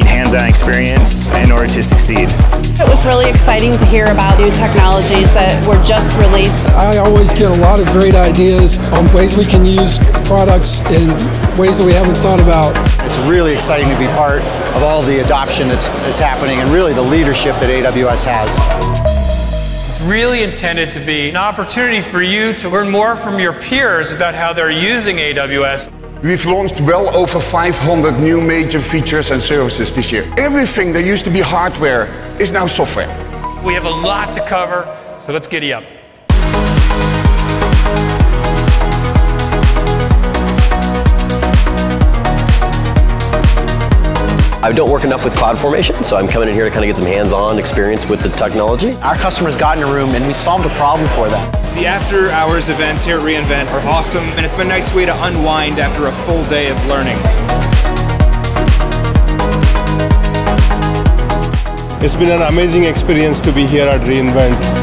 hands-on experience in order to succeed. It was really exciting to hear about new technologies that were just released. I always get a lot of great ideas on ways we can use products in ways that we haven't thought about. It's really exciting to be part of all the adoption that's, that's happening and really the leadership that AWS has. It's really intended to be an opportunity for you to learn more from your peers about how they're using AWS. We've launched well over 500 new major features and services this year. Everything that used to be hardware is now software. We have a lot to cover, so let's giddy up. I don't work enough with CloudFormation, so I'm coming in here to kind of get some hands-on experience with the technology. Our customers got in a room and we solved a problem for them. The after hours events here at re:Invent are awesome, and it's a nice way to unwind after a full day of learning. It's been an amazing experience to be here at re:Invent.